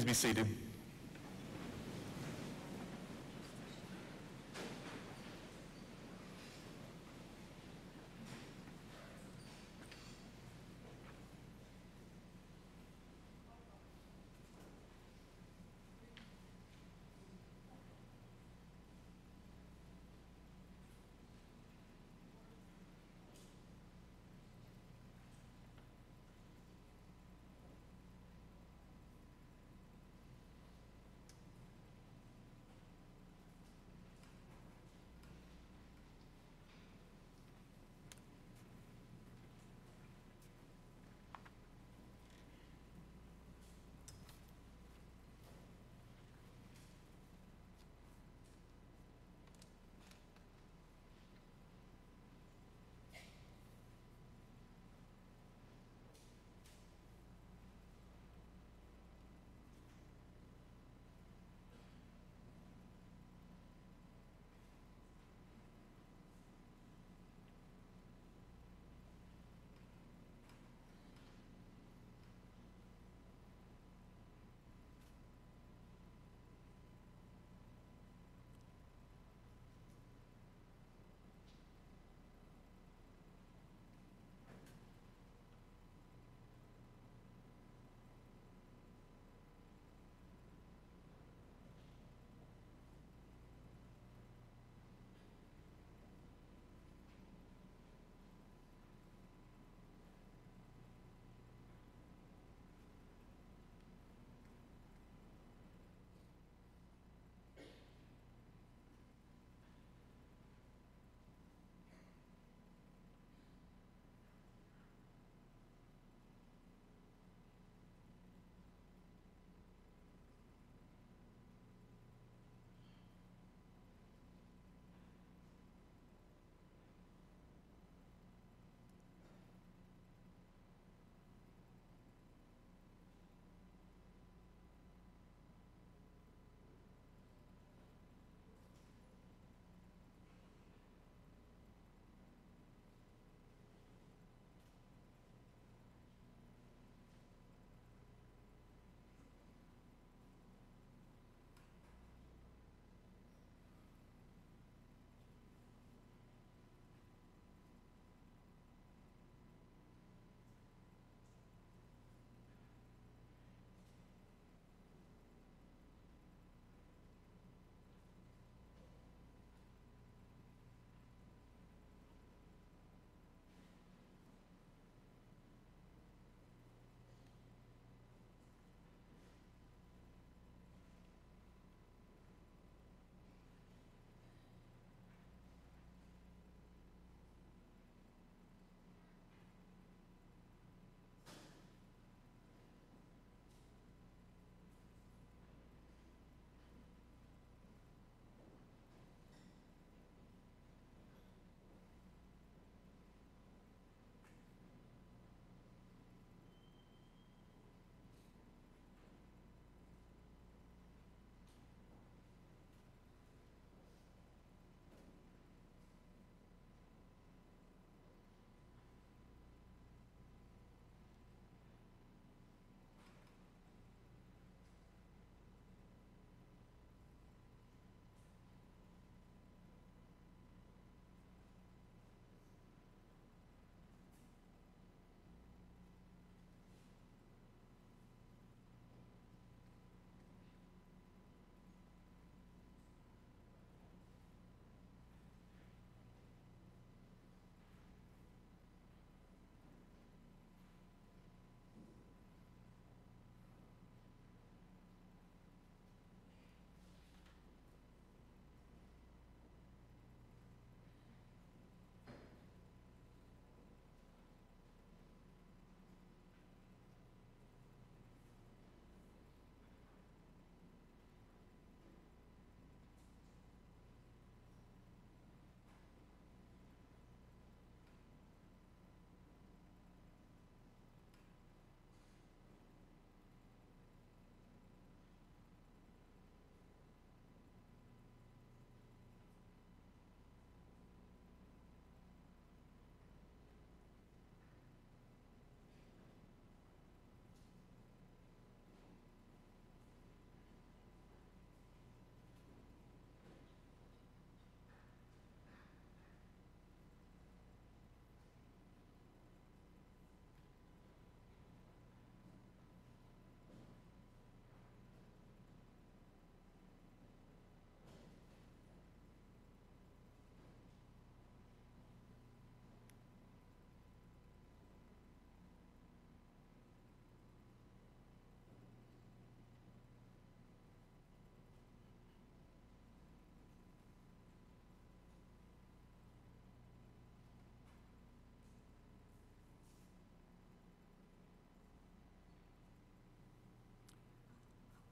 Please be seated.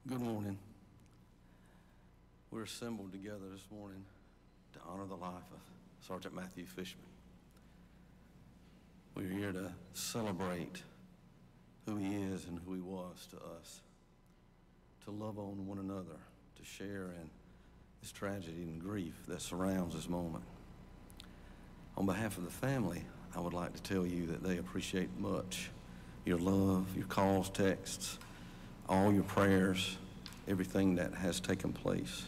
Good morning. We're assembled together this morning to honor the life of Sergeant Matthew Fishman. We're here to celebrate who he is and who he was to us, to love on one another, to share in this tragedy and grief that surrounds this moment. On behalf of the family, I would like to tell you that they appreciate much your love, your calls, texts, all your prayers, everything that has taken place.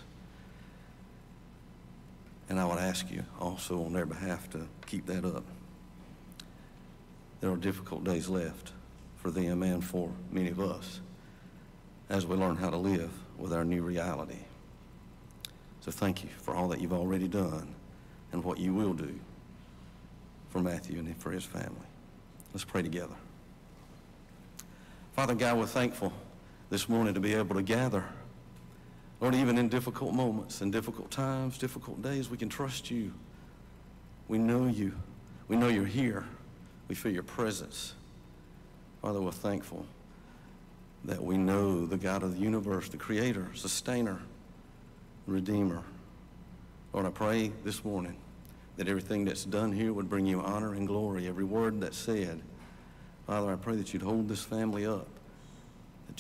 And I would ask you also on their behalf to keep that up. There are difficult days left for them and for many of us as we learn how to live with our new reality. So thank you for all that you've already done and what you will do for Matthew and for his family. Let's pray together. Father God, we're thankful this morning to be able to gather. Lord, even in difficult moments and difficult times, difficult days, we can trust you. We know you. We know you're here. We feel your presence. Father, we're thankful that we know the God of the universe, the creator, sustainer, redeemer. Lord, I pray this morning that everything that's done here would bring you honor and glory, every word that's said. Father, I pray that you'd hold this family up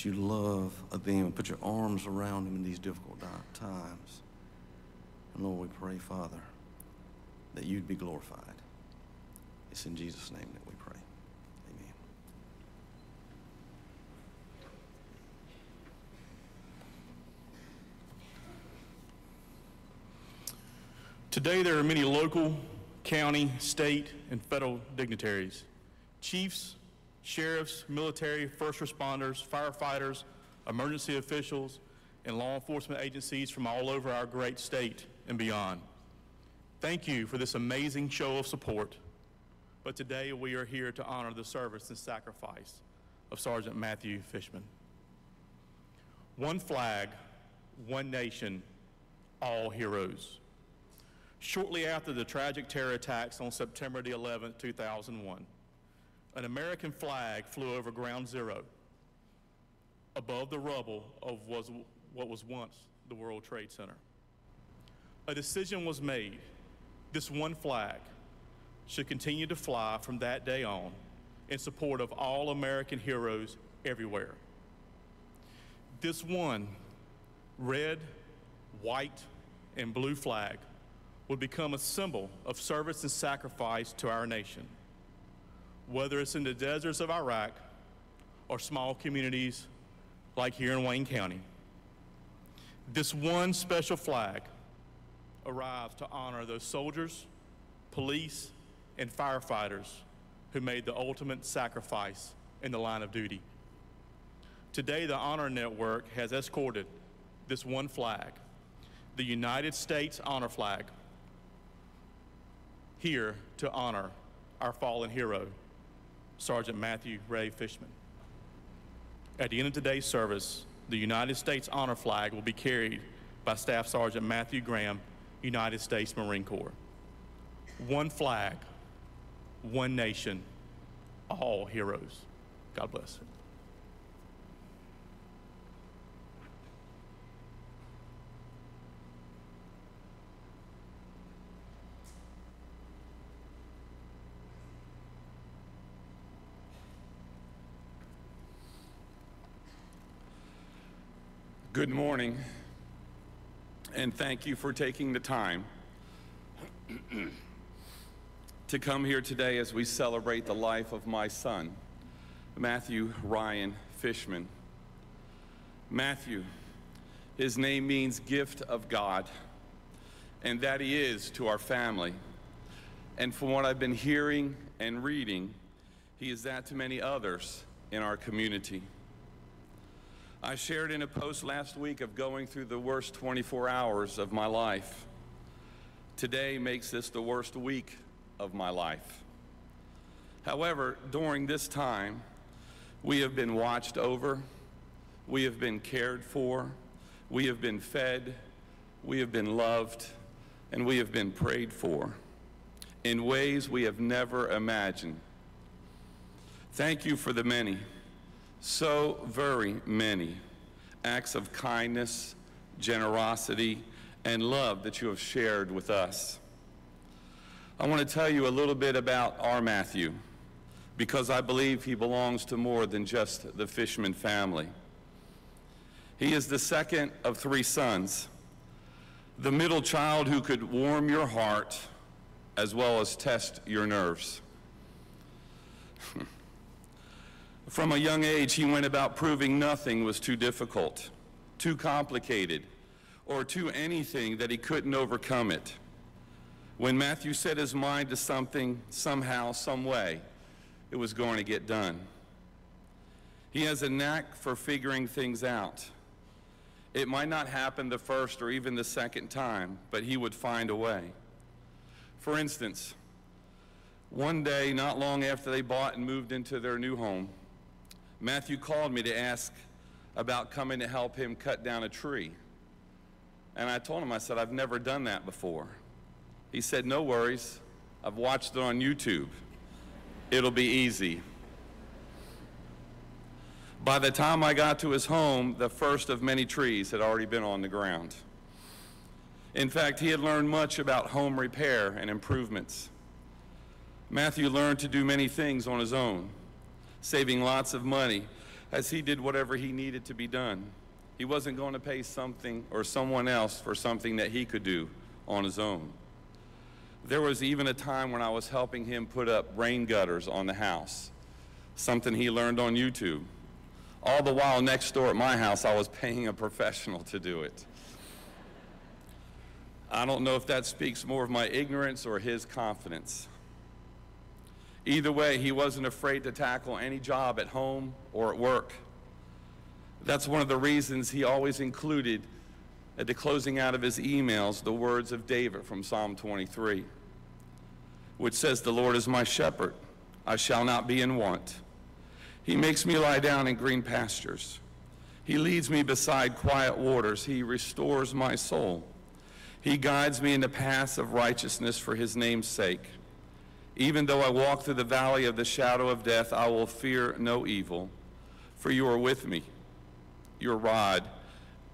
you love them and put your arms around them in these difficult times. And Lord, we pray, Father, that you'd be glorified. It's in Jesus' name that we pray. Amen. Today, there are many local, county, state, and federal dignitaries, chiefs, sheriffs, military, first responders, firefighters, emergency officials, and law enforcement agencies from all over our great state and beyond. Thank you for this amazing show of support. But today we are here to honor the service and sacrifice of Sergeant Matthew Fishman. One flag, one nation, all heroes. Shortly after the tragic terror attacks on September the 11th, 2001, an American flag flew over ground zero above the rubble of was, what was once the World Trade Center. A decision was made. This one flag should continue to fly from that day on in support of all American heroes everywhere. This one red, white, and blue flag would become a symbol of service and sacrifice to our nation whether it's in the deserts of Iraq or small communities like here in Wayne County. This one special flag arrives to honor those soldiers, police, and firefighters who made the ultimate sacrifice in the line of duty. Today, the Honor Network has escorted this one flag, the United States Honor Flag, here to honor our fallen hero, Sergeant Matthew Ray Fishman. At the end of today's service, the United States Honor Flag will be carried by Staff Sergeant Matthew Graham, United States Marine Corps. One flag, one nation, all heroes. God bless. Good morning, and thank you for taking the time to come here today as we celebrate the life of my son, Matthew Ryan Fishman. Matthew, his name means gift of God, and that he is to our family. And from what I've been hearing and reading, he is that to many others in our community. I shared in a post last week of going through the worst 24 hours of my life. Today makes this the worst week of my life. However, during this time, we have been watched over, we have been cared for, we have been fed, we have been loved, and we have been prayed for in ways we have never imagined. Thank you for the many so very many acts of kindness, generosity, and love that you have shared with us. I want to tell you a little bit about our Matthew because I believe he belongs to more than just the Fishman family. He is the second of three sons, the middle child who could warm your heart as well as test your nerves. From a young age, he went about proving nothing was too difficult, too complicated, or too anything that he couldn't overcome it. When Matthew set his mind to something, somehow, some way, it was going to get done. He has a knack for figuring things out. It might not happen the first or even the second time, but he would find a way. For instance, one day, not long after they bought and moved into their new home, Matthew called me to ask about coming to help him cut down a tree. And I told him, I said, I've never done that before. He said, No worries. I've watched it on YouTube. It'll be easy. By the time I got to his home, the first of many trees had already been on the ground. In fact, he had learned much about home repair and improvements. Matthew learned to do many things on his own, saving lots of money as he did whatever he needed to be done. He wasn't going to pay something or someone else for something that he could do on his own. There was even a time when I was helping him put up rain gutters on the house, something he learned on YouTube. All the while next door at my house, I was paying a professional to do it. I don't know if that speaks more of my ignorance or his confidence. Either way, he wasn't afraid to tackle any job at home or at work. That's one of the reasons he always included at the closing out of his emails the words of David from Psalm 23, which says, The Lord is my shepherd, I shall not be in want. He makes me lie down in green pastures. He leads me beside quiet waters. He restores my soul. He guides me in the paths of righteousness for his name's sake. Even though I walk through the valley of the shadow of death, I will fear no evil, for you are with me. Your rod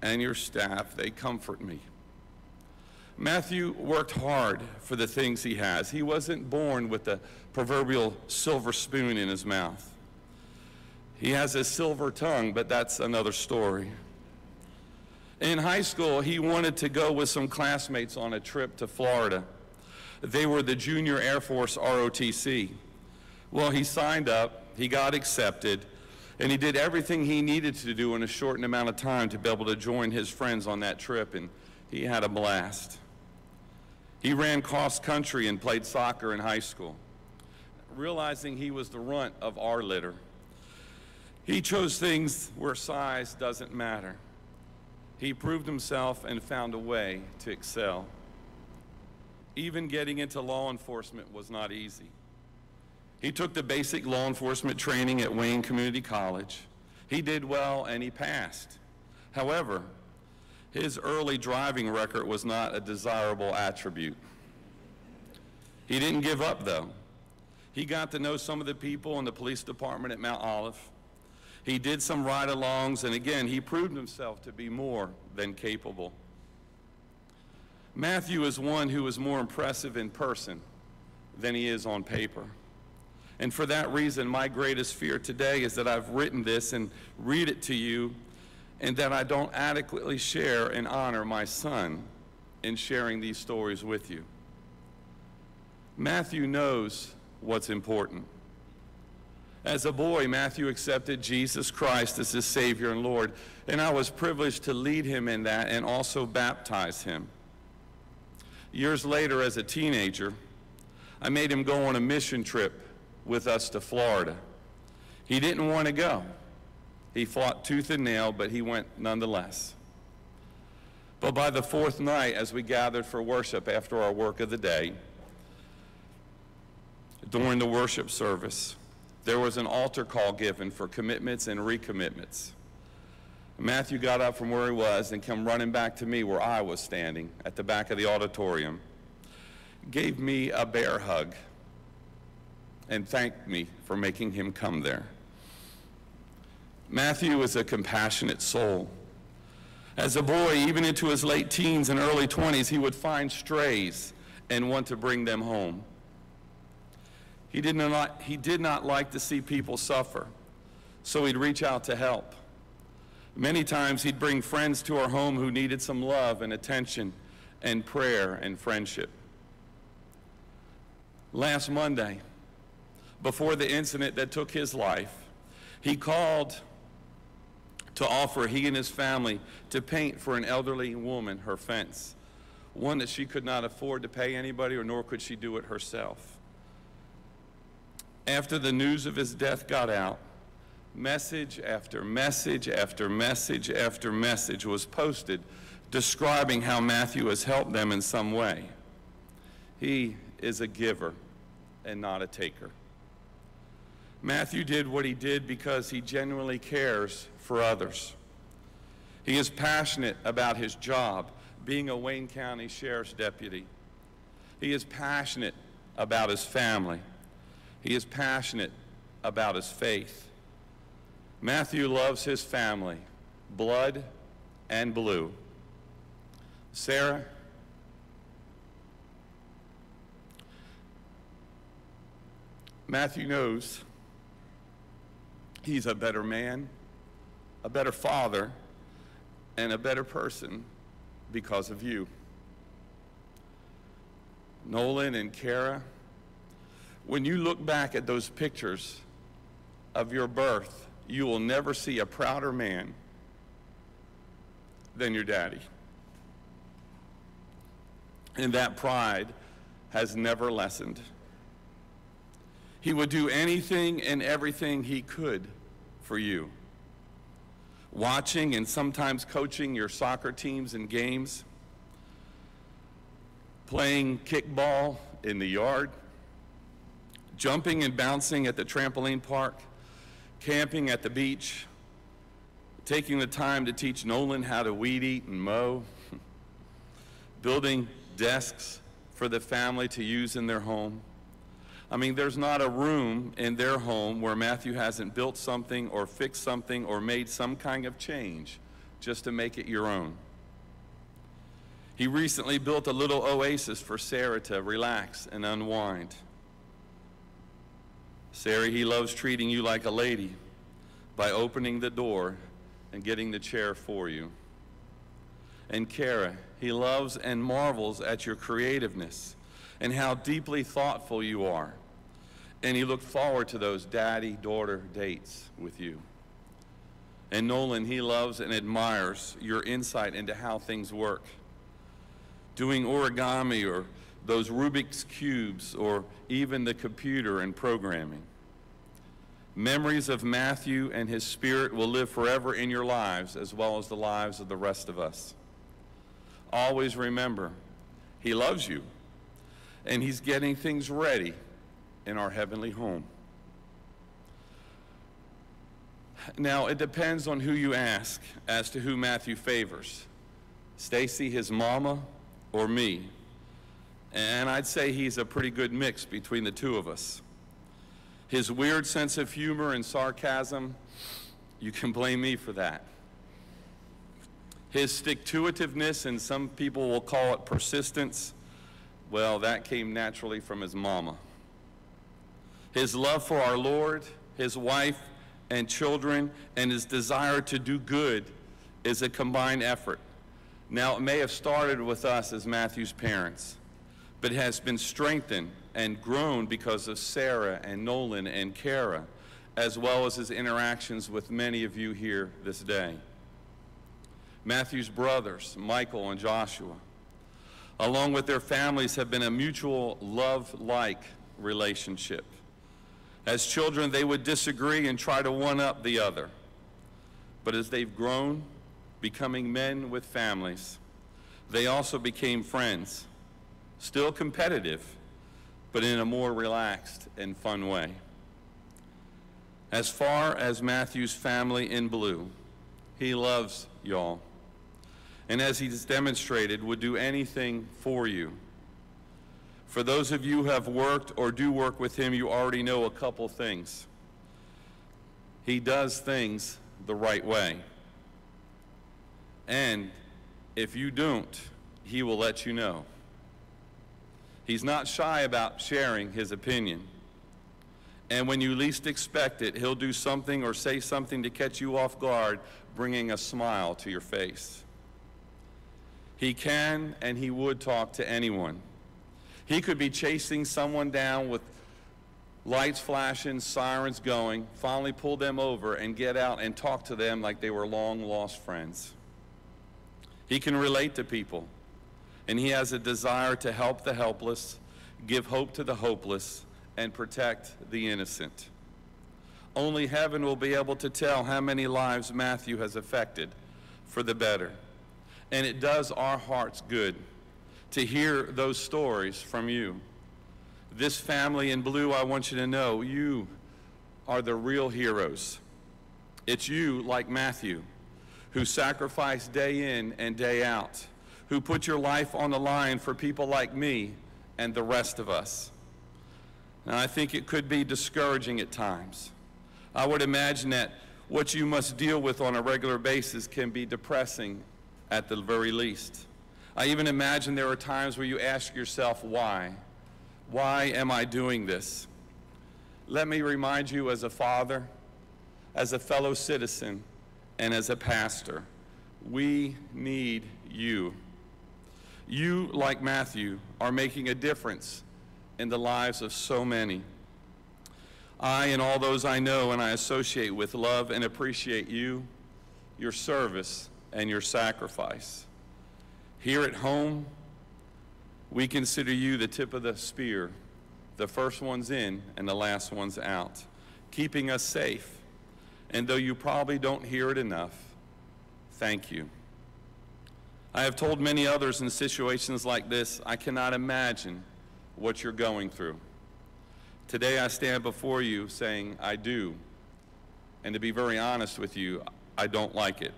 and your staff, they comfort me. Matthew worked hard for the things he has. He wasn't born with the proverbial silver spoon in his mouth. He has a silver tongue, but that's another story. In high school, he wanted to go with some classmates on a trip to Florida. They were the Junior Air Force ROTC. Well, he signed up, he got accepted, and he did everything he needed to do in a shortened amount of time to be able to join his friends on that trip, and he had a blast. He ran cross country and played soccer in high school, realizing he was the runt of our litter. He chose things where size doesn't matter. He proved himself and found a way to excel. Even getting into law enforcement was not easy. He took the basic law enforcement training at Wayne Community College. He did well and he passed. However, his early driving record was not a desirable attribute. He didn't give up, though. He got to know some of the people in the police department at Mount Olive. He did some ride alongs, and again, he proved himself to be more than capable. Matthew is one who is more impressive in person than he is on paper. And for that reason, my greatest fear today is that I've written this and read it to you, and that I don't adequately share and honor my son in sharing these stories with you. Matthew knows what's important. As a boy, Matthew accepted Jesus Christ as his Savior and Lord, and I was privileged to lead him in that and also baptize him. Years later, as a teenager, I made him go on a mission trip with us to Florida. He didn't want to go. He fought tooth and nail, but he went nonetheless. But by the fourth night, as we gathered for worship after our work of the day, during the worship service, there was an altar call given for commitments and recommitments. Matthew got up from where he was and came running back to me where I was standing at the back of the auditorium, gave me a bear hug, and thanked me for making him come there. Matthew is a compassionate soul. As a boy, even into his late teens and early 20s, he would find strays and want to bring them home. He did not, he did not like to see people suffer, so he'd reach out to help. Many times he'd bring friends to our home who needed some love and attention and prayer and friendship. Last Monday, before the incident that took his life, he called to offer he and his family to paint for an elderly woman her fence, one that she could not afford to pay anybody or nor could she do it herself. After the news of his death got out, message after message after message after message was posted describing how Matthew has helped them in some way. He is a giver and not a taker. Matthew did what he did because he genuinely cares for others. He is passionate about his job, being a Wayne County Sheriff's Deputy. He is passionate about his family. He is passionate about his faith. Matthew loves his family, blood and blue. Sarah, Matthew knows he's a better man, a better father, and a better person because of you. Nolan and Kara, when you look back at those pictures of your birth, you will never see a prouder man than your daddy. And that pride has never lessened. He would do anything and everything he could for you. Watching and sometimes coaching your soccer teams and games, playing kickball in the yard, jumping and bouncing at the trampoline park, camping at the beach, taking the time to teach Nolan how to weed eat and mow, building desks for the family to use in their home. I mean, there's not a room in their home where Matthew hasn't built something or fixed something or made some kind of change just to make it your own. He recently built a little oasis for Sarah to relax and unwind. Sarah, he loves treating you like a lady by opening the door and getting the chair for you. And Kara, he loves and marvels at your creativeness and how deeply thoughtful you are. And he looked forward to those daddy daughter dates with you. And Nolan, he loves and admires your insight into how things work. Doing origami or those Rubik's Cubes or even the computer and programming. Memories of Matthew and his spirit will live forever in your lives as well as the lives of the rest of us. Always remember, he loves you and he's getting things ready in our heavenly home. Now, it depends on who you ask as to who Matthew favors Stacy, his mama, or me. And I'd say he's a pretty good mix between the two of us. His weird sense of humor and sarcasm, you can blame me for that. His stick to itiveness, and some people will call it persistence, well, that came naturally from his mama. His love for our Lord, his wife and children, and his desire to do good is a combined effort. Now, it may have started with us as Matthew's parents, but has been strengthened and grown because of Sarah and Nolan and Kara, as well as his interactions with many of you here this day. Matthew's brothers, Michael and Joshua, along with their families, have been a mutual love-like relationship. As children, they would disagree and try to one-up the other. But as they've grown, becoming men with families, they also became friends, still competitive, but in a more relaxed and fun way. As far as Matthew's family in blue, he loves y'all and as he's demonstrated, would do anything for you. For those of you who have worked or do work with him, you already know a couple things. He does things the right way. And if you don't, he will let you know. He's not shy about sharing his opinion. And when you least expect it, he'll do something or say something to catch you off guard, bringing a smile to your face. He can and he would talk to anyone. He could be chasing someone down with lights flashing, sirens going, finally pull them over and get out and talk to them like they were long lost friends. He can relate to people, and he has a desire to help the helpless, give hope to the hopeless, and protect the innocent. Only heaven will be able to tell how many lives Matthew has affected for the better. And it does our hearts good to hear those stories from you. This family in blue, I want you to know, you are the real heroes. It's you, like Matthew, who sacrifice day in and day out, who put your life on the line for people like me and the rest of us. Now, I think it could be discouraging at times. I would imagine that what you must deal with on a regular basis can be depressing at the very least. I even imagine there are times where you ask yourself, why? Why am I doing this? Let me remind you as a father, as a fellow citizen, and as a pastor, we need you. You, like Matthew, are making a difference in the lives of so many. I and all those I know and I associate with love and appreciate you, your service, and your sacrifice. Here at home, we consider you the tip of the spear, the first one's in and the last one's out, keeping us safe. And though you probably don't hear it enough, thank you. I have told many others in situations like this, I cannot imagine what you're going through. Today I stand before you saying, I do. And to be very honest with you, I don't like it.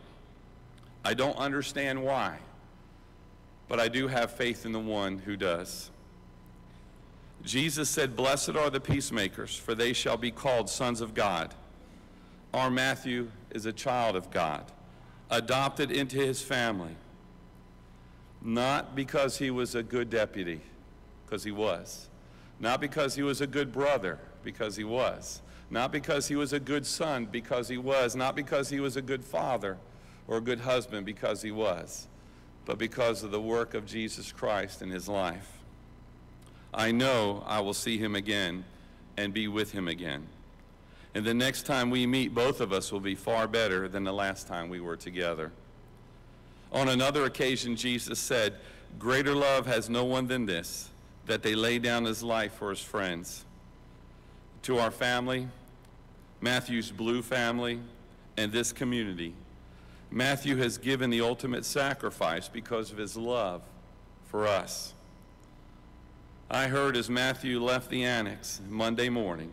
I don't understand why but I do have faith in the one who does. Jesus said, Blessed are the peacemakers, for they shall be called sons of God. Our Matthew is a child of God, adopted into his family, not because he was a good deputy, because he was, not because he was a good brother, because he was, not because he was a good son, because he was, not because he was a good father or a good husband, because he was but because of the work of Jesus Christ in his life. I know I will see him again and be with him again. And the next time we meet, both of us will be far better than the last time we were together. On another occasion, Jesus said, Greater love has no one than this, that they lay down his life for his friends. To our family, Matthew's Blue family, and this community, Matthew has given the ultimate sacrifice because of his love for us. I heard as Matthew left the annex Monday morning,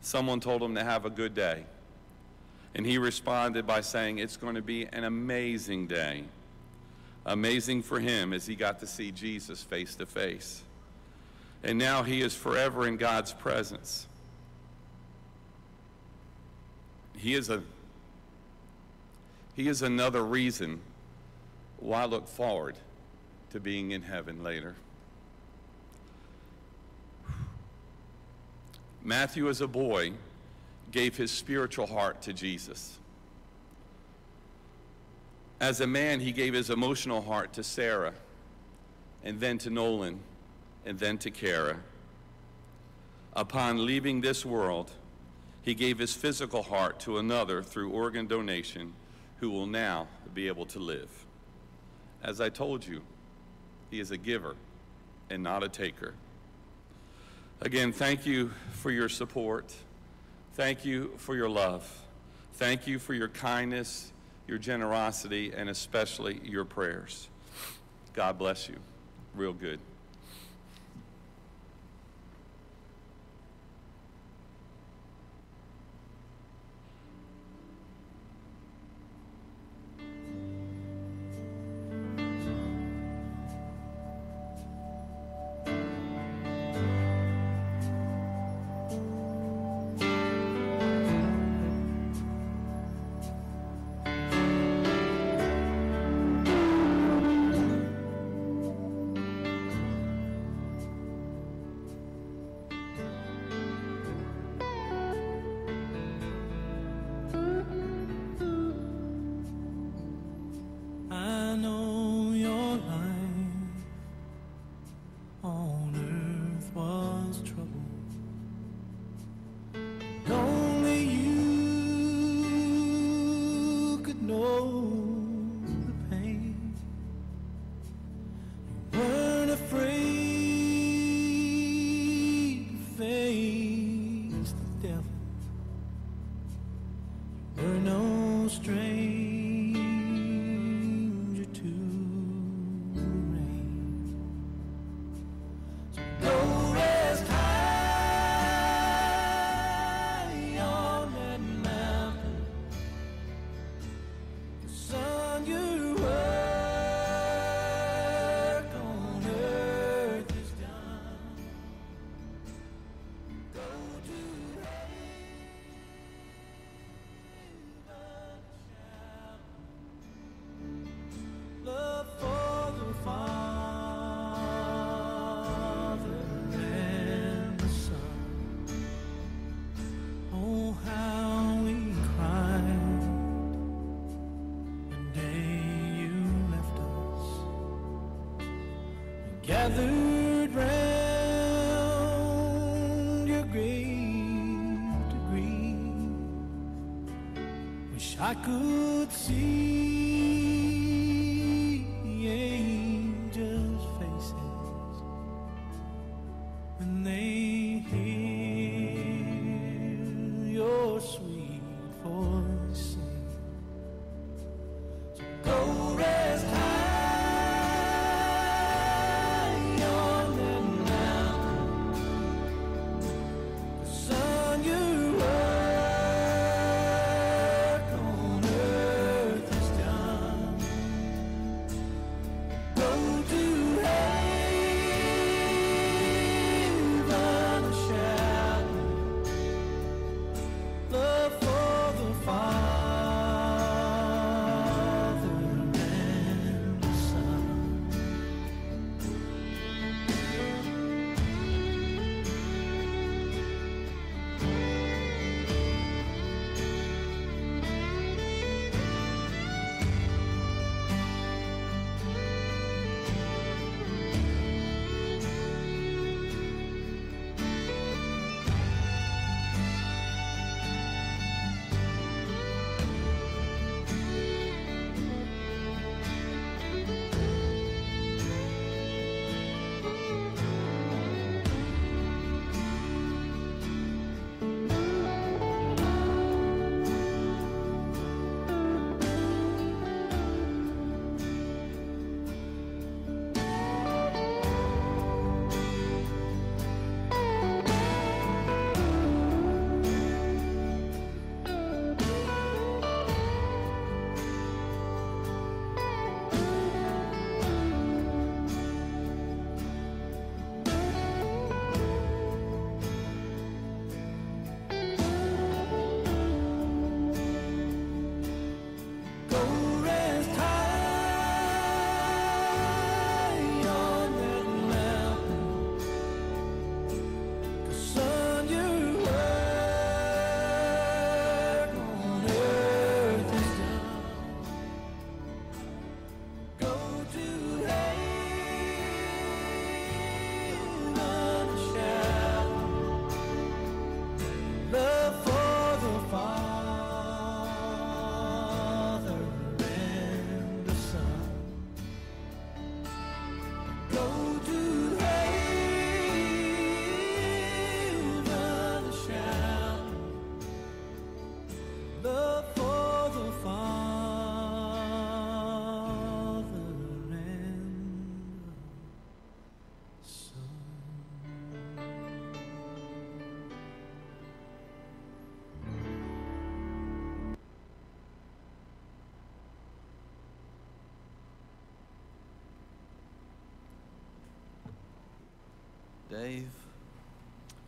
someone told him to have a good day. And he responded by saying, It's going to be an amazing day. Amazing for him as he got to see Jesus face to face. And now he is forever in God's presence. He is a he is another reason why I look forward to being in heaven later. Matthew, as a boy, gave his spiritual heart to Jesus. As a man, he gave his emotional heart to Sarah, and then to Nolan, and then to Kara. Upon leaving this world, he gave his physical heart to another through organ donation who will now be able to live. As I told you, he is a giver and not a taker. Again, thank you for your support. Thank you for your love. Thank you for your kindness, your generosity, and especially your prayers. God bless you. Real good.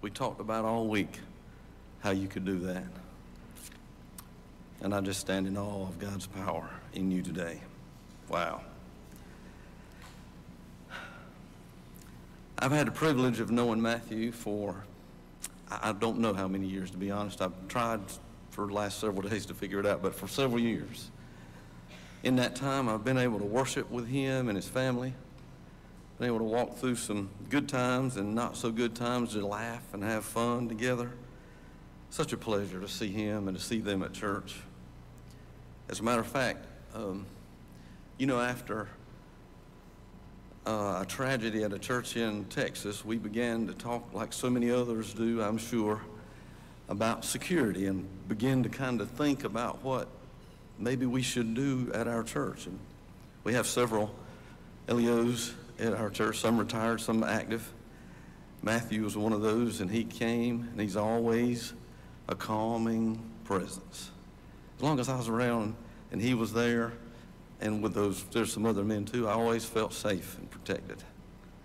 We talked about all week how you could do that. And I just stand in awe of God's power in you today. Wow. I've had the privilege of knowing Matthew for, I don't know how many years, to be honest. I've tried for the last several days to figure it out, but for several years. In that time, I've been able to worship with him and his family, been able to walk through some good times and not so good times to laugh and have fun together. Such a pleasure to see him and to see them at church. As a matter of fact, um, you know, after uh, a tragedy at a church in Texas, we began to talk, like so many others do, I'm sure, about security and begin to kind of think about what maybe we should do at our church. And we have several LEOs at our church, some retired, some active. Matthew was one of those, and he came, and he's always a calming presence. As long as I was around and he was there, and with those, there's some other men too, I always felt safe and protected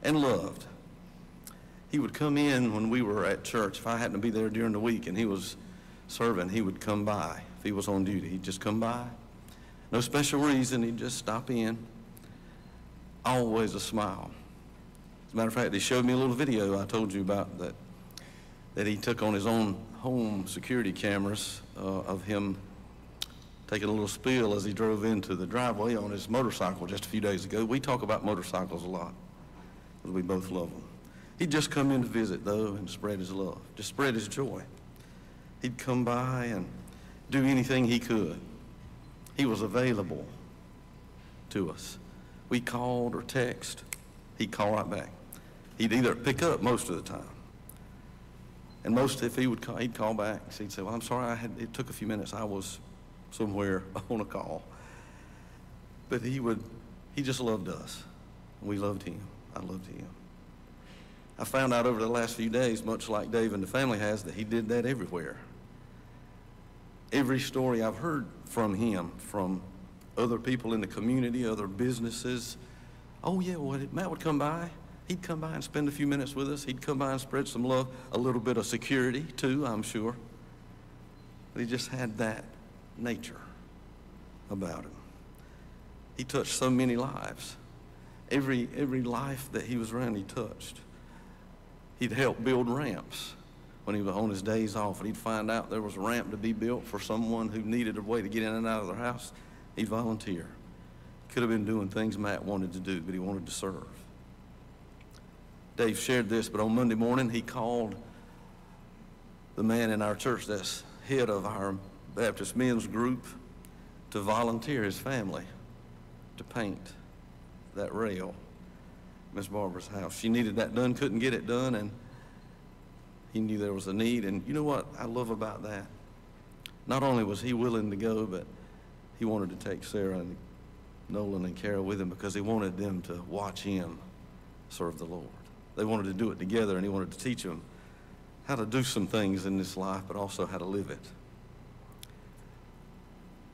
and loved. He would come in when we were at church. If I happened to be there during the week and he was serving, he would come by. If he was on duty, he'd just come by. No special reason, he'd just stop in. Always a smile. As a matter of fact, he showed me a little video I told you about that, that he took on his own home security cameras uh, of him taking a little spill as he drove into the driveway on his motorcycle just a few days ago. We talk about motorcycles a lot, because we both love them. He'd just come in to visit, though, and spread his love, just spread his joy. He'd come by and do anything he could. He was available to us. We called or text, he'd call right back. He'd either pick up most of the time. And most, if he would call, he'd call back. He'd say, well, I'm sorry, I had, it took a few minutes. I was somewhere on a call. But he would, he just loved us. We loved him. I loved him. I found out over the last few days, much like Dave and the family has, that he did that everywhere. Every story I've heard from him, from other people in the community, other businesses, oh yeah, well, Matt would come by. He'd come by and spend a few minutes with us. He'd come by and spread some love, a little bit of security too, I'm sure. But he just had that nature about him. He touched so many lives. Every, every life that he was around, he touched. He'd help build ramps when he was on his days off, and he'd find out there was a ramp to be built for someone who needed a way to get in and out of their house. He'd volunteer. Could have been doing things Matt wanted to do, but he wanted to serve. Dave shared this, but on Monday morning, he called the man in our church that's head of our Baptist men's group to volunteer his family to paint that rail, Miss Barbara's house. She needed that done, couldn't get it done, and he knew there was a need. And you know what I love about that? Not only was he willing to go, but he wanted to take Sarah and Nolan and Kara with him because he wanted them to watch him serve the Lord. They wanted to do it together, and he wanted to teach them how to do some things in this life, but also how to live it.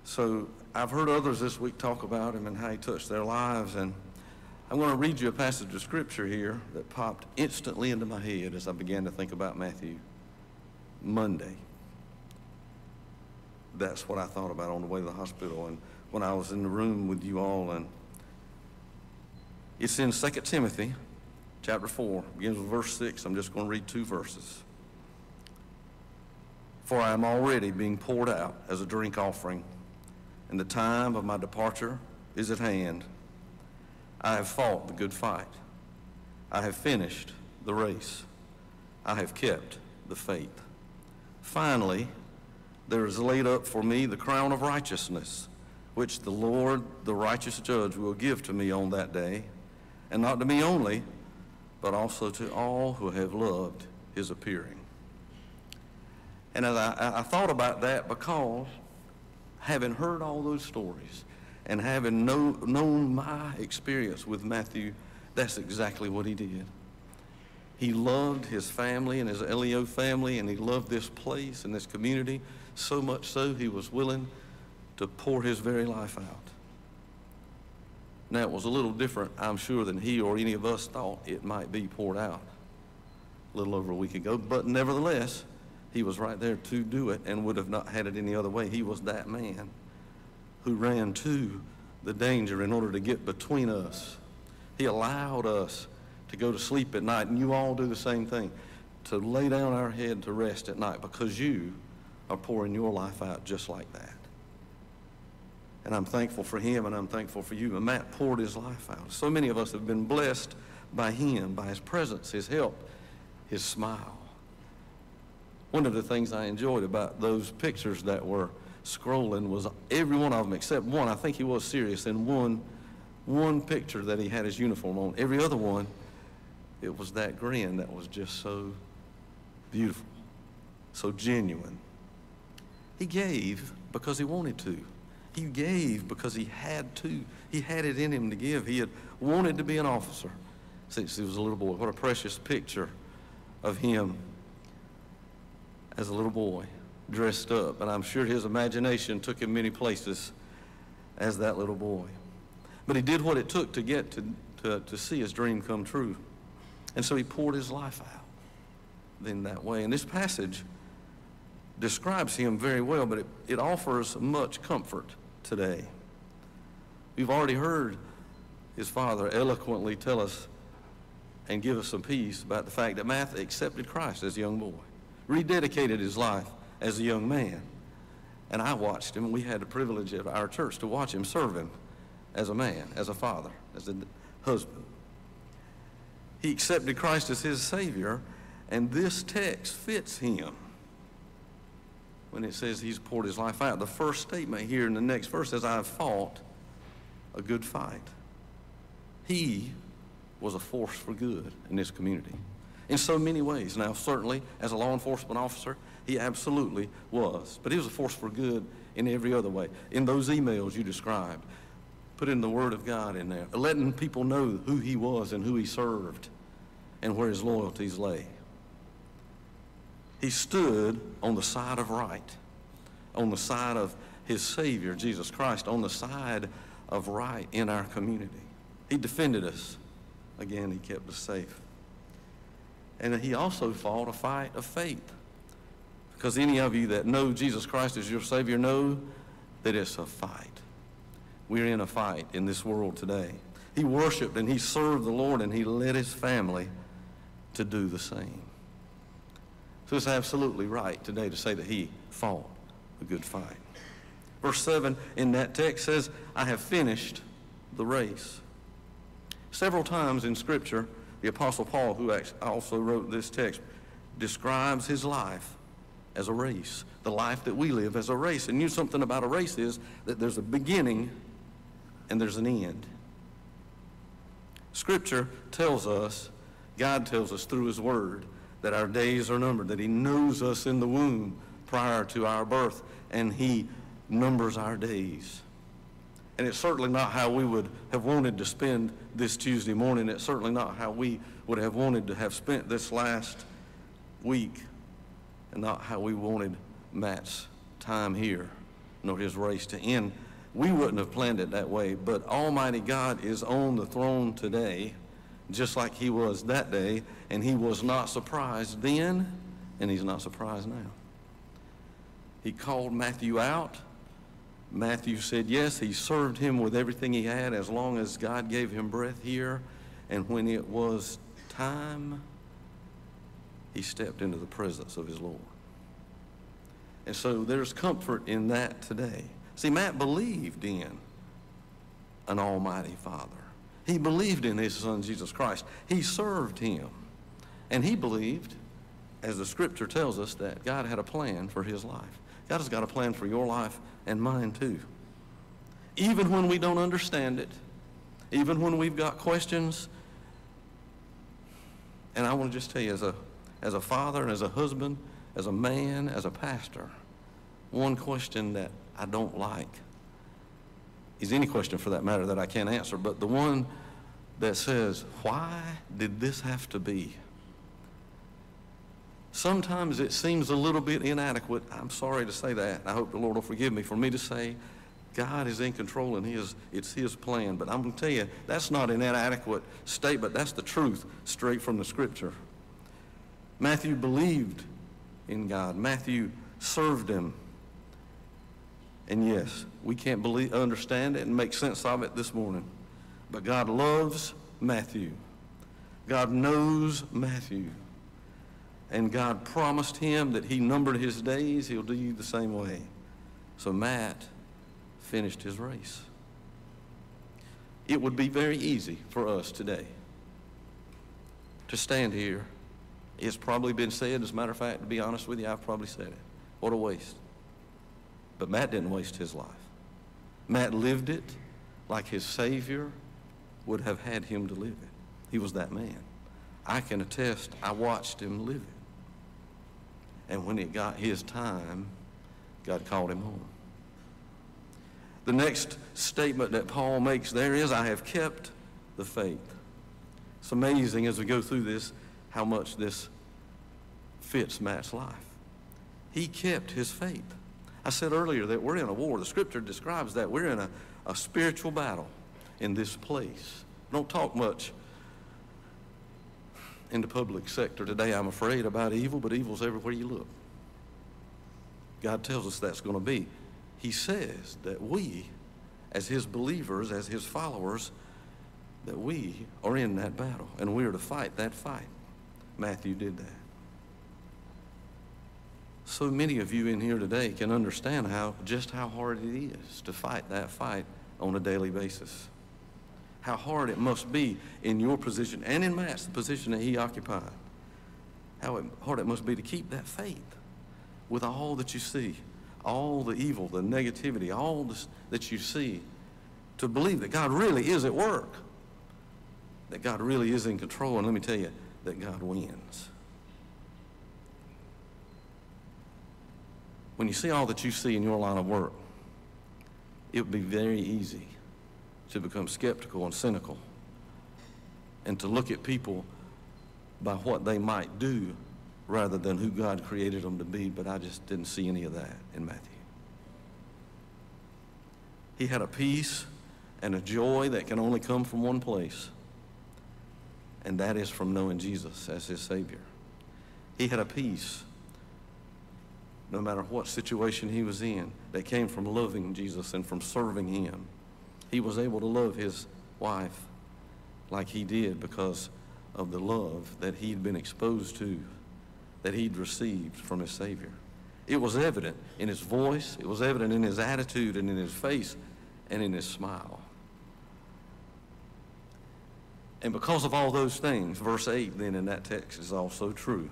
So I've heard others this week talk about him and how he touched their lives, and I'm going to read you a passage of scripture here that popped instantly into my head as I began to think about Matthew Monday. That's what I thought about on the way to the hospital and when I was in the room with you all. And it's in 2 Timothy chapter 4, begins with verse 6. I'm just going to read two verses. For I am already being poured out as a drink offering, and the time of my departure is at hand. I have fought the good fight. I have finished the race. I have kept the faith. Finally, there is laid up for me the crown of righteousness, which the Lord, the righteous judge, will give to me on that day, and not to me only, but also to all who have loved his appearing. And as I, I thought about that because having heard all those stories and having know, known my experience with Matthew, that's exactly what he did. He loved his family and his LEO family, and he loved this place and this community so much so he was willing to pour his very life out. Now, it was a little different, I'm sure, than he or any of us thought it might be poured out a little over a week ago. But nevertheless, he was right there to do it and would have not had it any other way. He was that man who ran to the danger in order to get between us. He allowed us to go to sleep at night, and you all do the same thing, to lay down our head to rest at night because you are pouring your life out just like that. And I'm thankful for him and I'm thankful for you. And Matt poured his life out. So many of us have been blessed by him, by his presence, his help, his smile. One of the things I enjoyed about those pictures that were scrolling was every one of them except one. I think he was serious in one, one picture that he had his uniform on. Every other one, it was that grin that was just so beautiful, so genuine. He gave because he wanted to. He gave because he had to. He had it in him to give. He had wanted to be an officer since he was a little boy. What a precious picture of him as a little boy, dressed up. And I'm sure his imagination took him many places as that little boy. But he did what it took to get to, to, to see his dream come true. And so he poured his life out then that way. And this passage describes him very well, but it, it offers much comfort today. We've already heard his father eloquently tell us and give us some peace about the fact that Matthew accepted Christ as a young boy, rededicated his life as a young man. And I watched him. We had the privilege at our church to watch him serve him as a man, as a father, as a husband. He accepted Christ as his Savior, and this text fits him when it says he's poured his life out. The first statement here in the next verse says, I have fought a good fight. He was a force for good in this community in so many ways. Now, certainly, as a law enforcement officer, he absolutely was. But he was a force for good in every other way. In those emails you described, put in the Word of God in there, letting people know who he was and who he served and where his loyalties lay. He stood on the side of right, on the side of his Savior, Jesus Christ, on the side of right in our community. He defended us. Again, he kept us safe. And he also fought a fight of faith. Because any of you that know Jesus Christ as your Savior know that it's a fight. We're in a fight in this world today. He worshiped and he served the Lord and he led his family to do the same. So it's absolutely right today to say that he fought a good fight. Verse 7 in that text says, I have finished the race. Several times in Scripture, the Apostle Paul, who also wrote this text, describes his life as a race, the life that we live as a race. And you something about a race is that there's a beginning and there's an end. Scripture tells us, God tells us through his word, that our days are numbered, that he knows us in the womb prior to our birth, and he numbers our days. And it's certainly not how we would have wanted to spend this Tuesday morning. It's certainly not how we would have wanted to have spent this last week, and not how we wanted Matt's time here, nor his race to end. We wouldn't have planned it that way, but Almighty God is on the throne today, just like he was that day, and he was not surprised then, and he's not surprised now. He called Matthew out Matthew said yes, he served him with everything he had as long as God gave him breath here. And when it was time, he stepped into the presence of his Lord. And so there's comfort in that today. See, Matt believed in an almighty Father. He believed in his son, Jesus Christ. He served him. And he believed, as the scripture tells us, that God had a plan for his life. God has got a plan for your life and mine too. Even when we don't understand it, even when we've got questions, and I want to just tell you, as a, as a father, and as a husband, as a man, as a pastor, one question that I don't like is any question for that matter that I can't answer, but the one that says, why did this have to be? Sometimes it seems a little bit inadequate. I'm sorry to say that. I hope the Lord will forgive me for me to say God is in control and his, it's His plan. But I'm going to tell you, that's not an inadequate statement. That's the truth straight from the Scripture. Matthew believed in God. Matthew served Him. And yes, we can't believe, understand it and make sense of it this morning. But God loves Matthew. God knows Matthew. And God promised him that he numbered his days. He'll do you the same way. So Matt finished his race. It would be very easy for us today to stand here. It's probably been said, as a matter of fact, to be honest with you, I've probably said it. What a waste. But Matt didn't waste his life. Matt lived it like his Savior would have had him to live it. He was that man. I can attest, I watched him live it. And when it got his time, God called him home. The next statement that Paul makes there is, I have kept the faith. It's amazing as we go through this how much this fits Matt's life. He kept his faith. I said earlier that we're in a war. The scripture describes that. We're in a, a spiritual battle in this place. Don't talk much in the public sector today, I'm afraid, about evil, but evil's everywhere you look. God tells us that's going to be. He says that we, as his believers, as his followers, that we are in that battle and we are to fight that fight. Matthew did that. So many of you in here today can understand how just how hard it is to fight that fight on a daily basis how hard it must be in your position and in Matt's, the position that he occupied. How it, hard it must be to keep that faith with all that you see, all the evil, the negativity, all this, that you see, to believe that God really is at work, that God really is in control, and let me tell you, that God wins. When you see all that you see in your line of work, it would be very easy to become skeptical and cynical and to look at people by what they might do rather than who God created them to be, but I just didn't see any of that in Matthew. He had a peace and a joy that can only come from one place, and that is from knowing Jesus as his Savior. He had a peace, no matter what situation he was in, that came from loving Jesus and from serving him. He was able to love his wife like he did because of the love that he'd been exposed to, that he'd received from his Savior. It was evident in his voice, it was evident in his attitude and in his face and in his smile. And because of all those things, verse 8 then in that text is also true.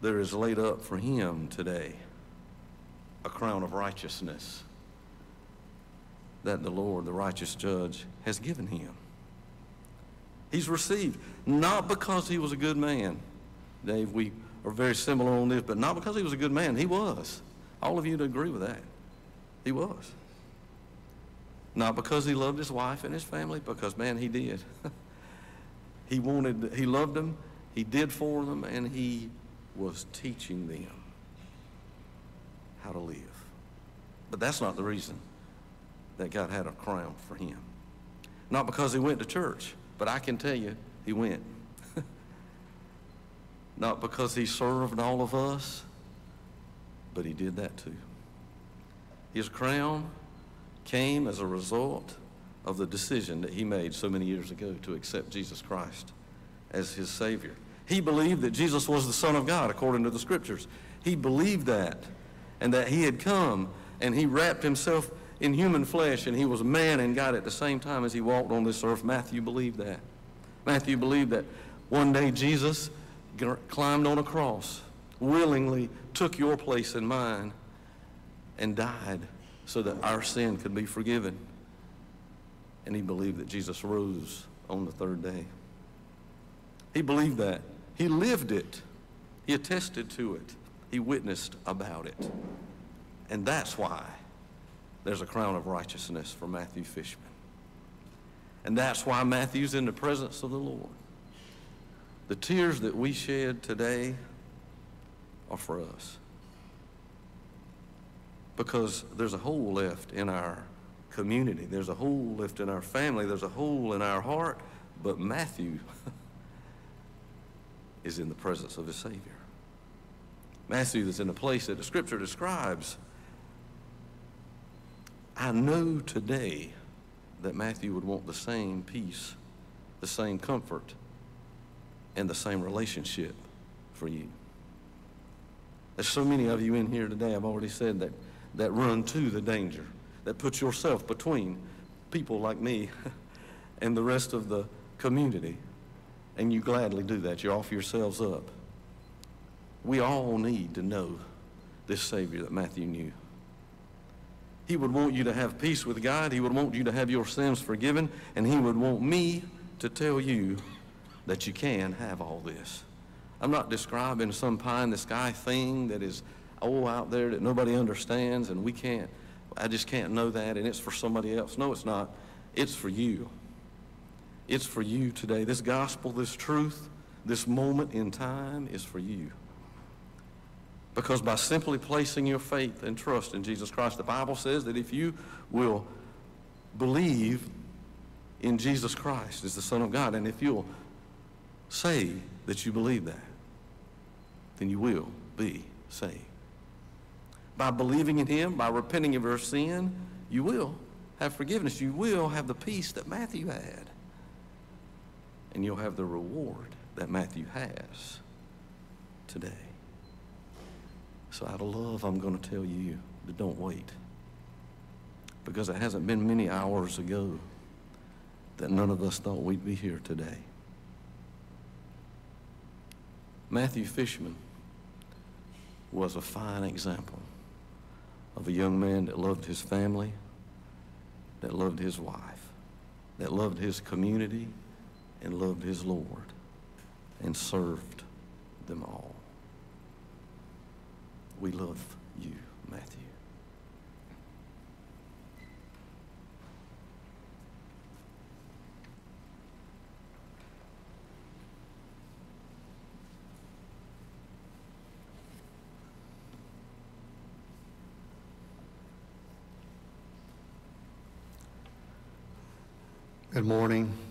There is laid up for him today a crown of righteousness that the Lord, the righteous judge, has given him. He's received, not because he was a good man. Dave, we are very similar on this, but not because he was a good man. He was. All of you would agree with that. He was. Not because he loved his wife and his family, because, man, he did. he wanted, he loved them, he did for them, and he was teaching them how to live. But that's not the reason that God had a crown for him. Not because he went to church, but I can tell you he went. Not because he served all of us, but he did that too. His crown came as a result of the decision that he made so many years ago to accept Jesus Christ as his Savior. He believed that Jesus was the Son of God according to the Scriptures. He believed that and that he had come and he wrapped himself in human flesh and he was man and God at the same time as he walked on this earth. Matthew believed that. Matthew believed that one day Jesus climbed on a cross, willingly took your place and mine, and died so that our sin could be forgiven. And he believed that Jesus rose on the third day. He believed that. He lived it. He attested to it. He witnessed about it. And that's why there's a crown of righteousness for Matthew Fishman. And that's why Matthew's in the presence of the Lord. The tears that we shed today are for us. Because there's a hole left in our community. There's a hole left in our family. There's a hole in our heart. But Matthew is in the presence of his Savior. Matthew is in a place that the Scripture describes I know today that Matthew would want the same peace, the same comfort, and the same relationship for you. There's so many of you in here today, I've already said that, that run to the danger, that put yourself between people like me and the rest of the community. And you gladly do that. You offer yourselves up. We all need to know this Savior that Matthew knew. He would want you to have peace with God. He would want you to have your sins forgiven. And he would want me to tell you that you can have all this. I'm not describing some pie in the sky thing that is, oh, out there that nobody understands and we can't, I just can't know that and it's for somebody else. No, it's not. It's for you. It's for you today. This gospel, this truth, this moment in time is for you. Because by simply placing your faith and trust in Jesus Christ, the Bible says that if you will believe in Jesus Christ as the Son of God, and if you'll say that you believe that, then you will be saved. By believing in Him, by repenting of your sin, you will have forgiveness. You will have the peace that Matthew had. And you'll have the reward that Matthew has today. So out of love, I'm going to tell you that don't wait. because it hasn't been many hours ago that none of us thought we'd be here today. Matthew Fishman was a fine example of a young man that loved his family, that loved his wife, that loved his community, and loved his Lord, and served them all. We love you, Matthew. Good morning.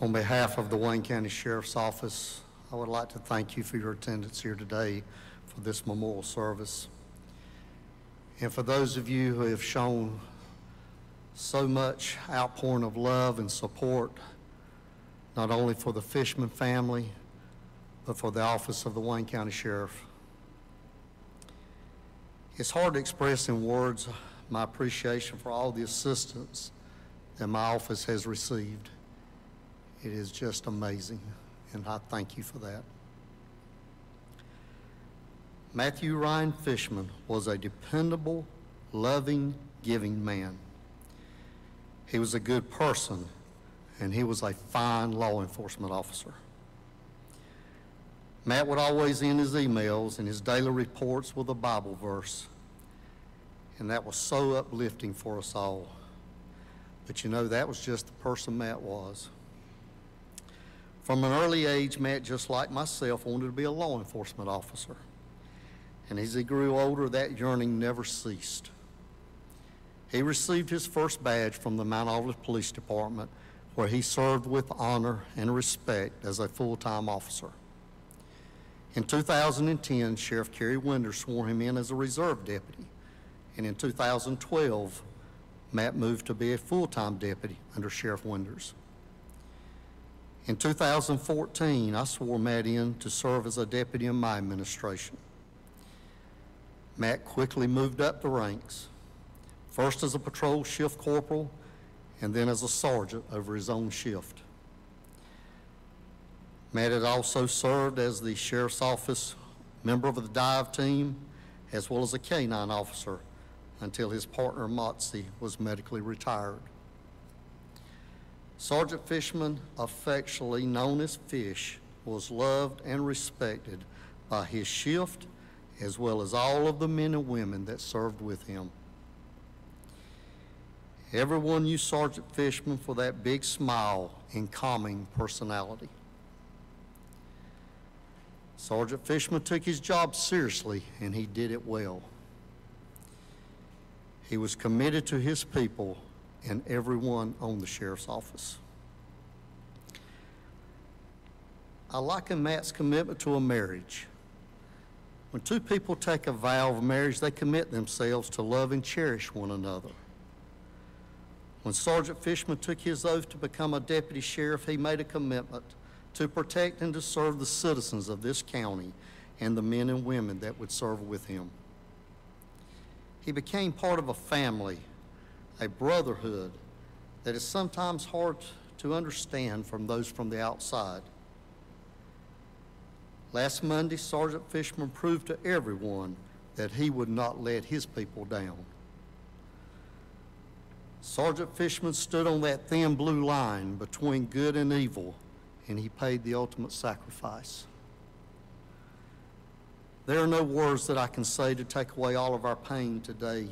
On behalf of the Wayne County Sheriff's Office, I would like to thank you for your attendance here today for this memorial service. And for those of you who have shown so much outpouring of love and support, not only for the Fishman family, but for the office of the Wayne County Sheriff. It's hard to express in words my appreciation for all the assistance that my office has received. It is just amazing, and I thank you for that. Matthew Ryan Fishman was a dependable, loving, giving man. He was a good person, and he was a fine law enforcement officer. Matt would always end his emails and his daily reports with a Bible verse, and that was so uplifting for us all. But you know, that was just the person Matt was. From an early age, Matt, just like myself, wanted to be a law enforcement officer. And as he grew older, that yearning never ceased. He received his first badge from the Mount Olive Police Department, where he served with honor and respect as a full-time officer. In 2010, Sheriff Carey Winder swore him in as a reserve deputy. And in 2012, Matt moved to be a full-time deputy under Sheriff Winders. In 2014, I swore Matt in to serve as a deputy in my administration. Matt quickly moved up the ranks, first as a patrol shift corporal and then as a sergeant over his own shift. Matt had also served as the sheriff's office member of the dive team as well as a canine officer until his partner Motzi was medically retired. Sergeant Fishman, affectionately known as Fish, was loved and respected by his shift as well as all of the men and women that served with him. Everyone knew Sergeant Fishman for that big smile and calming personality. Sergeant Fishman took his job seriously and he did it well. He was committed to his people and everyone on the sheriff's office. I liken Matt's commitment to a marriage. When two people take a vow of marriage, they commit themselves to love and cherish one another. When Sergeant Fishman took his oath to become a deputy sheriff, he made a commitment to protect and to serve the citizens of this county and the men and women that would serve with him. He became part of a family, a brotherhood that is sometimes hard to understand from those from the outside. Last Monday, Sergeant Fishman proved to everyone that he would not let his people down. Sergeant Fishman stood on that thin blue line between good and evil, and he paid the ultimate sacrifice. There are no words that I can say to take away all of our pain today,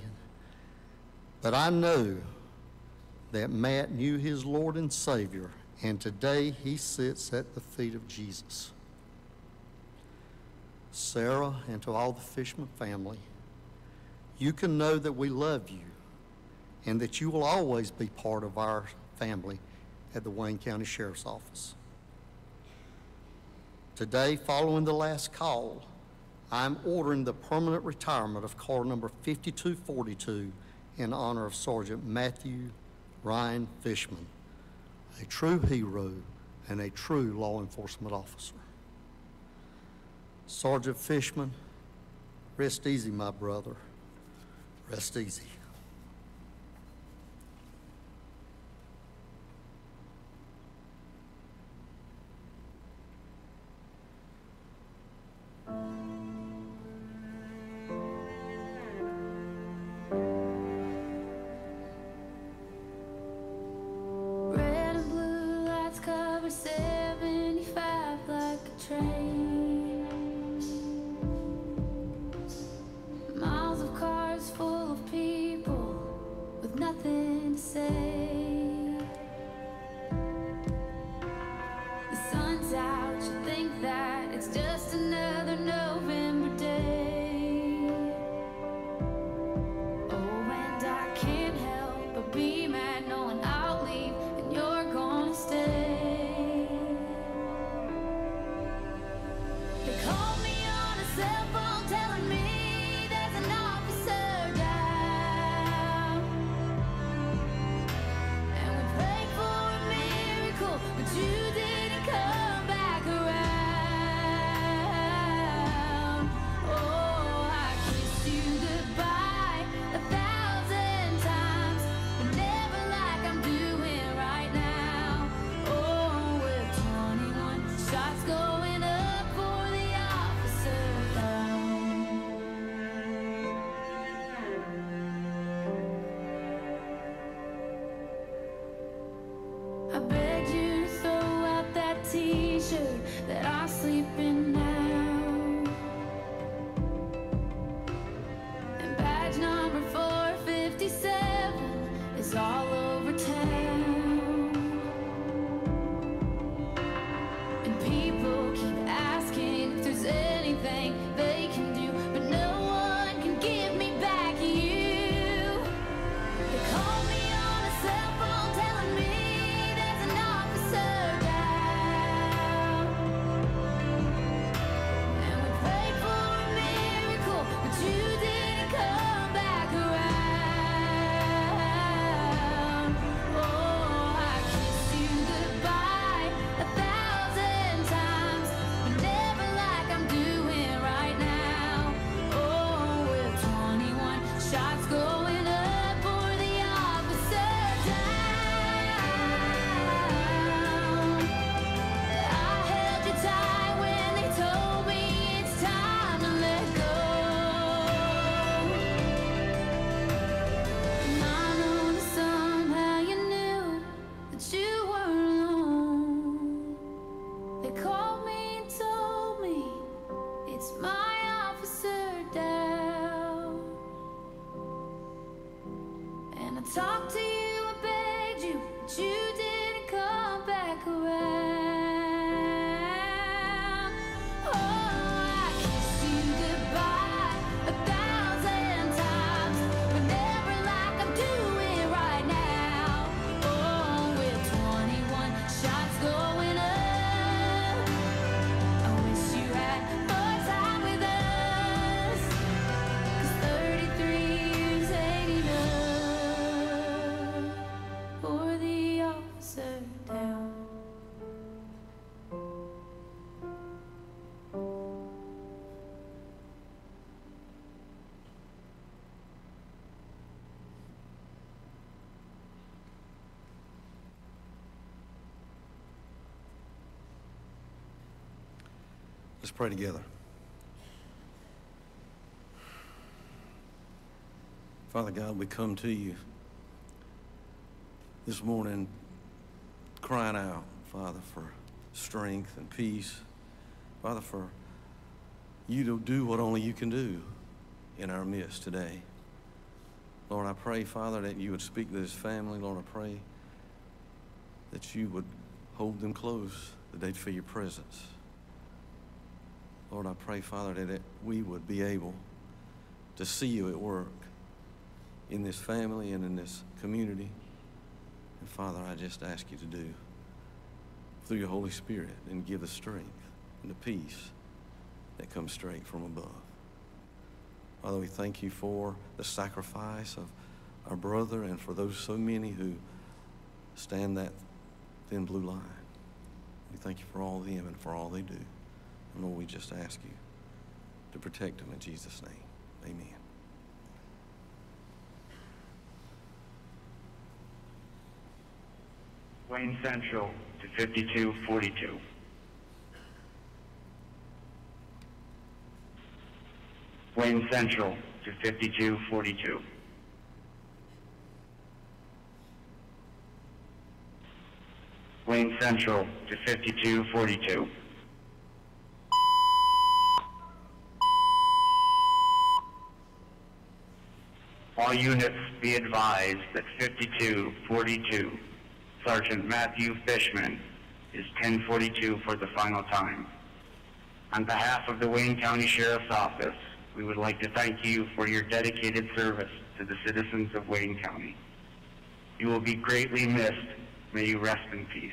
but I know that Matt knew his Lord and Savior, and today he sits at the feet of Jesus. Sarah, and to all the Fishman family, you can know that we love you and that you will always be part of our family at the Wayne County Sheriff's Office. Today, following the last call, I'm ordering the permanent retirement of car number 5242 in honor of Sergeant Matthew Ryan Fishman, a true hero and a true law enforcement officer. Sergeant Fishman, rest easy, my brother. Rest easy. over 75 like a train. Miles of cars full of people with nothing to say. Let's pray together. Father God, we come to you this morning crying out, Father, for strength and peace. Father, for you to do what only you can do in our midst today. Lord, I pray, Father, that you would speak to this family. Lord, I pray that you would hold them close, that they'd feel your presence. Lord, I pray, Father, that it, we would be able to see you at work in this family and in this community. And Father, I just ask you to do through your Holy Spirit and give the strength and the peace that comes straight from above. Father, we thank you for the sacrifice of our brother and for those so many who stand that thin blue line. We thank you for all of them and for all they do. Lord, we just ask you to protect them in Jesus' name. Amen. Wayne Central to 5242. Wayne Central to 5242. Wayne Central to 5242. All units be advised that 5242 Sergeant Matthew Fishman is 1042 for the final time. On behalf of the Wayne County Sheriff's Office, we would like to thank you for your dedicated service to the citizens of Wayne County. You will be greatly missed. May you rest in peace.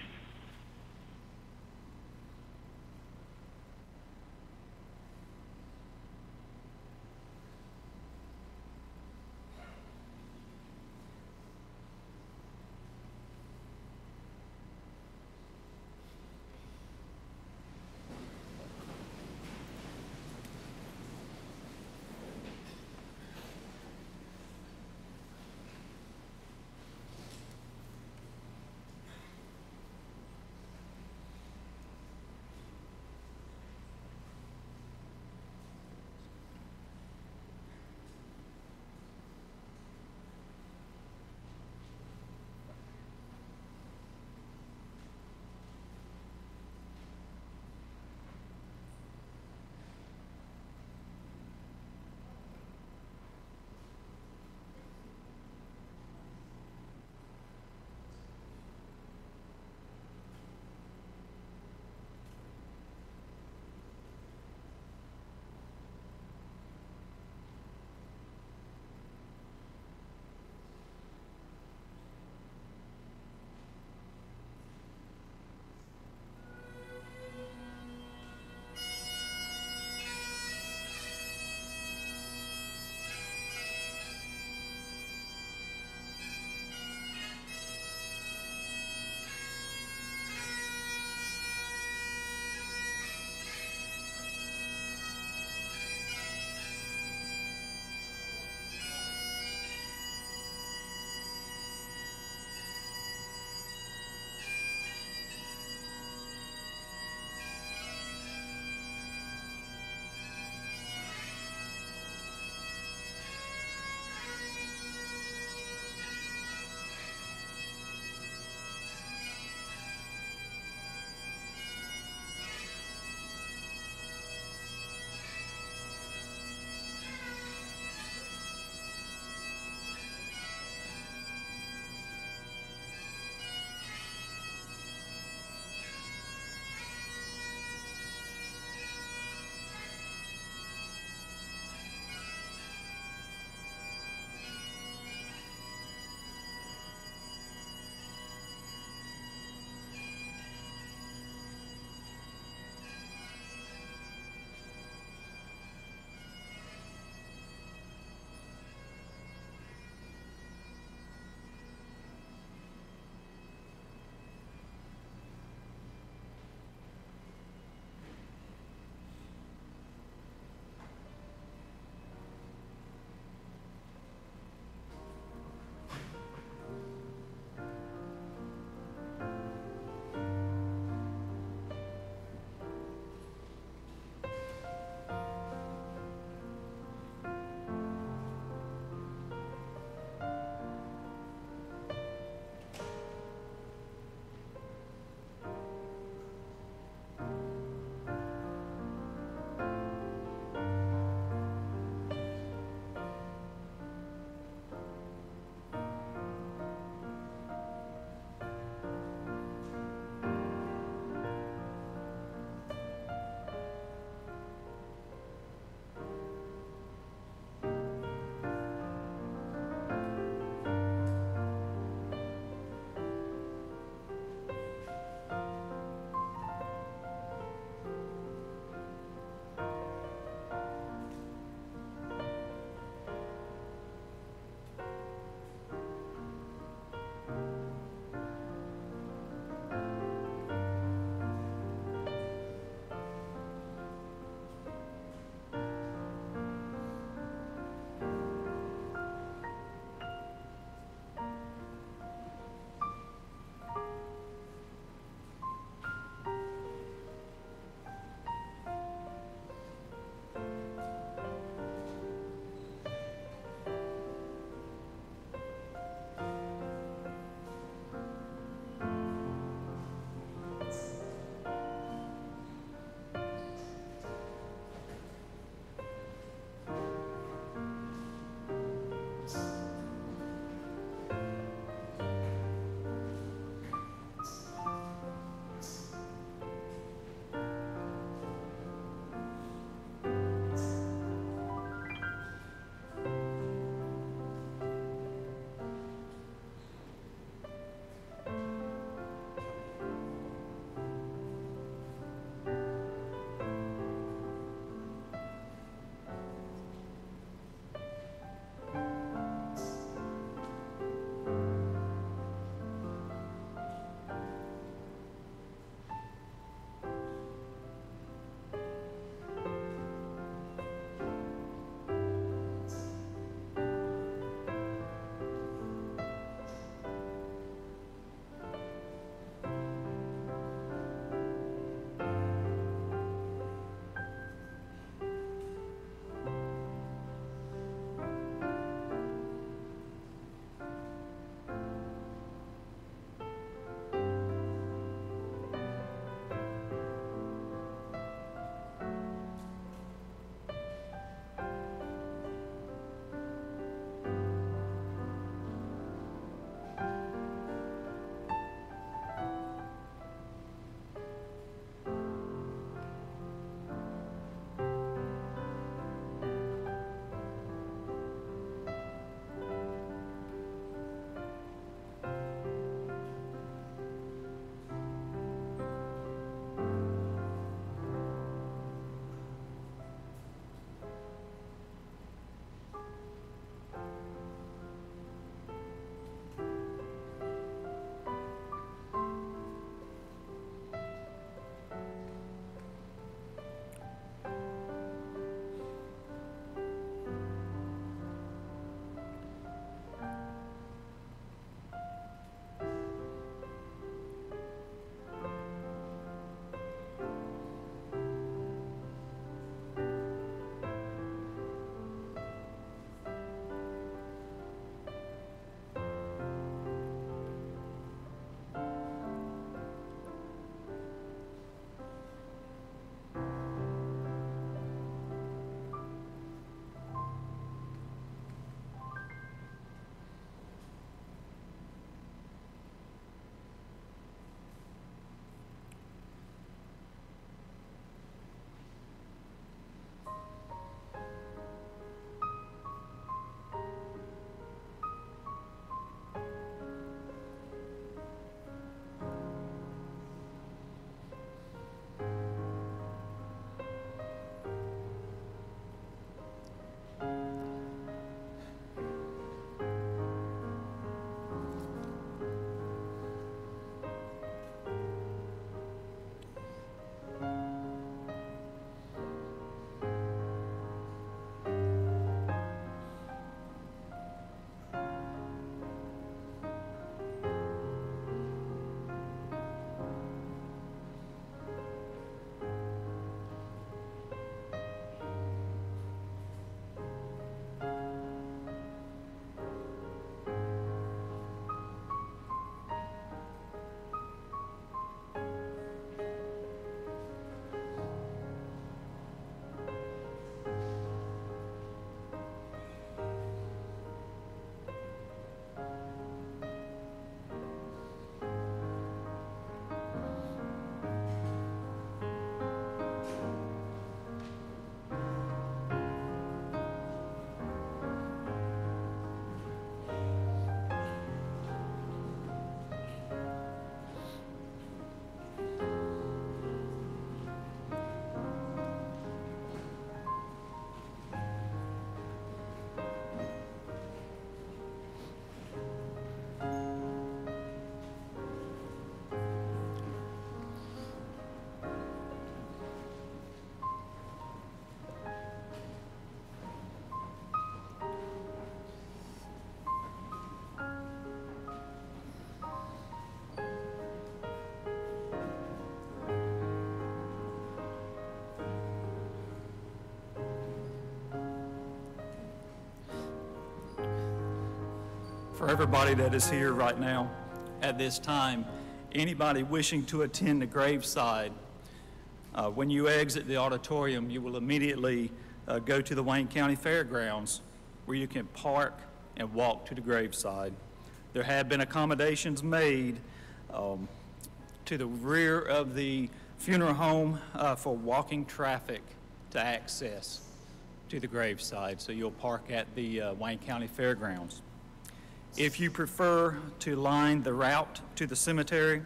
For everybody that is here right now at this time, anybody wishing to attend the graveside, uh, when you exit the auditorium, you will immediately uh, go to the Wayne County Fairgrounds where you can park and walk to the graveside. There have been accommodations made um, to the rear of the funeral home uh, for walking traffic to access to the graveside, so you'll park at the uh, Wayne County Fairgrounds. If you prefer to line the route to the cemetery,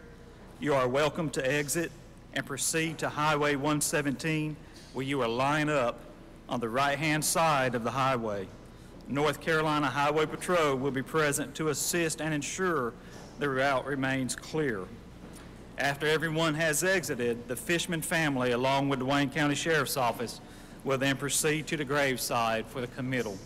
you are welcome to exit and proceed to Highway 117, where you will line up on the right-hand side of the highway. North Carolina Highway Patrol will be present to assist and ensure the route remains clear. After everyone has exited, the Fishman family, along with the Wayne County Sheriff's Office, will then proceed to the graveside for the committal.